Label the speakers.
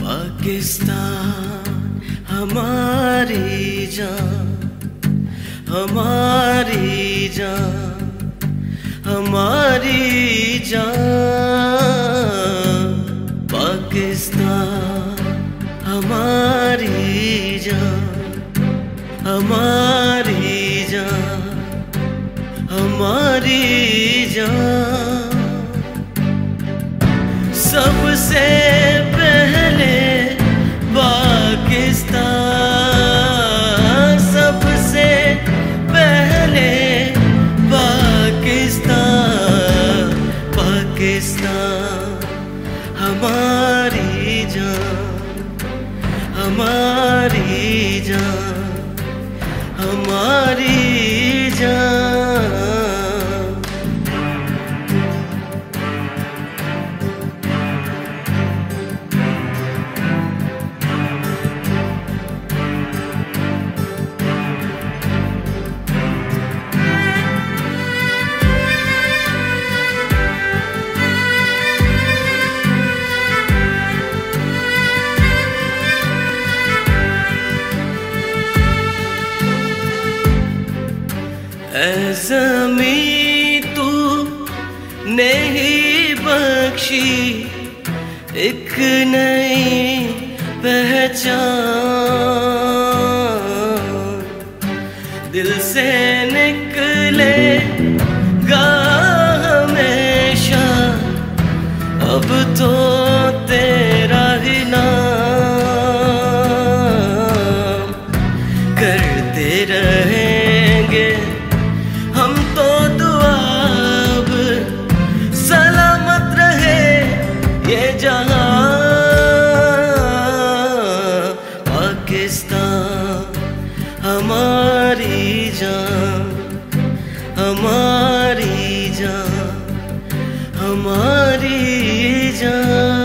Speaker 1: पाकिस्तान हमारी जान हमारी जान हमारी जान। पाकिस्तान हमारी जान हमारी सबसे पहले पाकिस्तान सबसे पहले पाकिस्तान पाकिस्तान हमारी जान हमारी जान हमारी ऐ जमी तू नहीं बख्शी, एक नई पहचान। दिल से निकले गा हमेशा, अब तो तेरा हमारी जान हमारी जान।